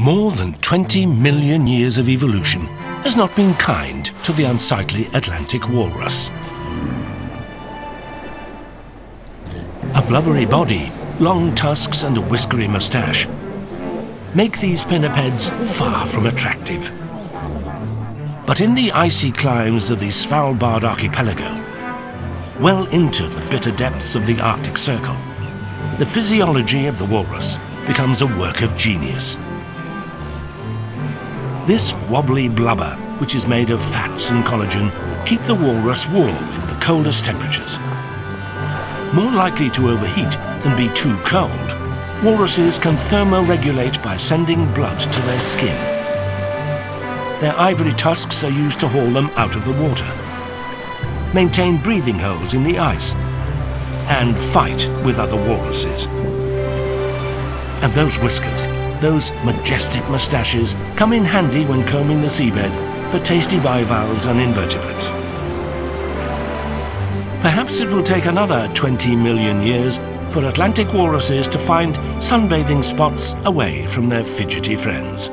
More than 20 million years of evolution has not been kind to the unsightly Atlantic walrus. A blubbery body, long tusks and a whiskery moustache make these pinnipeds far from attractive. But in the icy climes of the Svalbard archipelago, well into the bitter depths of the Arctic Circle, the physiology of the walrus becomes a work of genius. This wobbly blubber, which is made of fats and collagen, keep the walrus warm in the coldest temperatures. More likely to overheat than be too cold, walruses can thermoregulate by sending blood to their skin. Their ivory tusks are used to haul them out of the water, maintain breathing holes in the ice, and fight with other walruses. And those whiskers, those majestic moustaches, come in handy when combing the seabed for tasty bivalves and invertebrates. Perhaps it will take another 20 million years for Atlantic walruses to find sunbathing spots away from their fidgety friends.